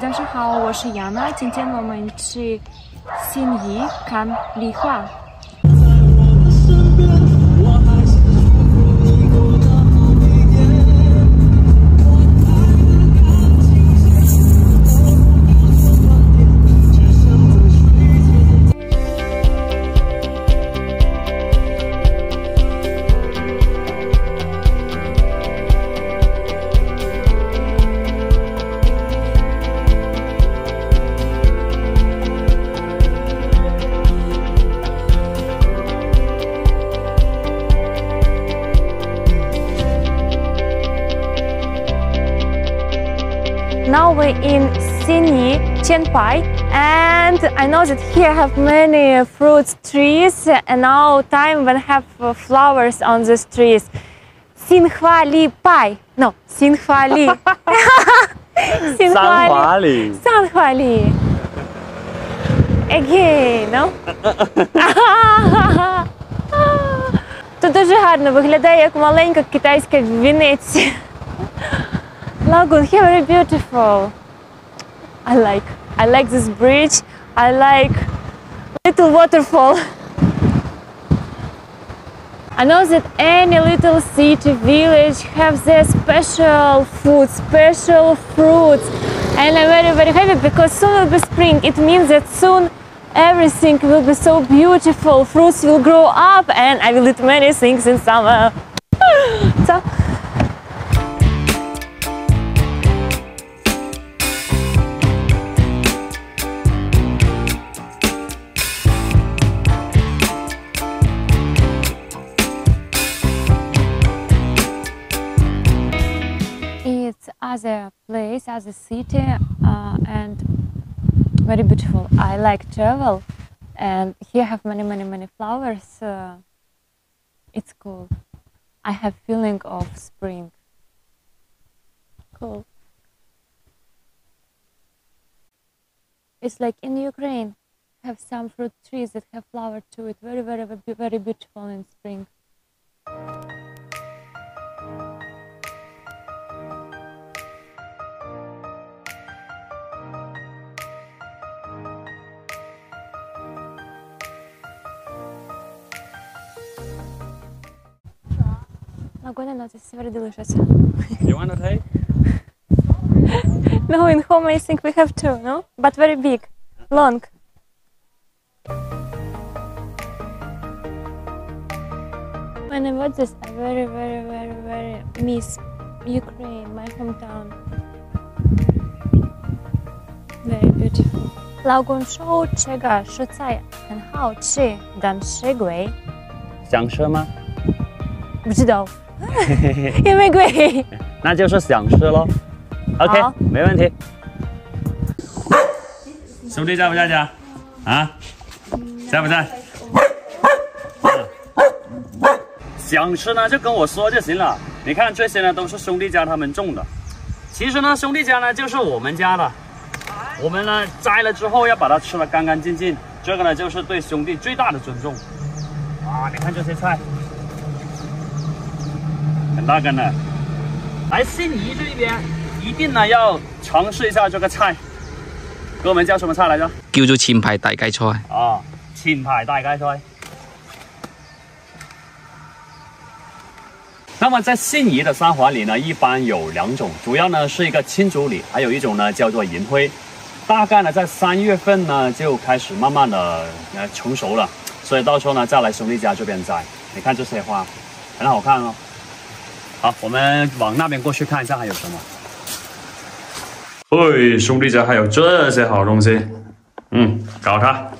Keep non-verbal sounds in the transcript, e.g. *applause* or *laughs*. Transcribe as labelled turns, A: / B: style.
A: 早上好，我是杨娜，今天我们去新义看梨花。Now we're in Sini Tianpai and I know that here have many fruit trees and now time when have flowers on these trees. Xinhua Li Pai. No, Xinhua Li. *laughs*
B: Xinhua Li.
A: Sanhua Li. Again, no? *laughs* *laughs* Тут дуже гарно виглядає як маленька китайська Венеція. Lagoon here very beautiful. I like. I like this bridge. I like little waterfall. I know that any little city, village have their special food, special fruits, and I'm very very happy because soon will be spring. It means that soon everything will be so beautiful. Fruits will grow up, and I will eat many things in summer. It's other place, as a city, uh, and very beautiful. I like travel, and here have many, many, many flowers. Uh, it's cool. I have feeling of spring. Cool. It's like in Ukraine, have some fruit trees that have flower to it. Very, very, very, very beautiful in spring. Laguna no, this is very delicious.
B: You wanna take?
A: No, in home I think we have two, no? But very big, long. When I watch this, I very, very, very, very miss Ukraine, my hometown. Very beautiful. 老公说这个蔬菜很好吃，但是贵，
B: 想吃吗？
A: 不知道， 因为贵。*laughs*
B: 那就是想吃喽。OK，没问题。*laughs* 兄弟在不在家？啊？在不在？*laughs* 想吃呢就跟我说就行了。你看这些呢都是兄弟家他们种的，其实呢兄弟家呢就是我们家的，我们呢摘了之后要把它吃的干干净净，这个呢就是对兄弟最大的尊重。啊，你看这些菜，很大根的。来信宜这边一定呢要尝试一下这个菜。哥们叫什么菜来着？
C: 叫做前排大雞菜。
B: 啊，前排大雞菜。那么在信宜的三華里呢，一般有两种，主要呢是一个青竹李，还有一种呢叫做银灰。大概呢在三月份呢就开始慢慢的呃成熟了，所以到时候呢再来兄弟家这边摘。你看这些花，很好看哦。好，我们往那边过去看一下还有什么。嘿，兄弟家还有这些好东西，嗯，搞它。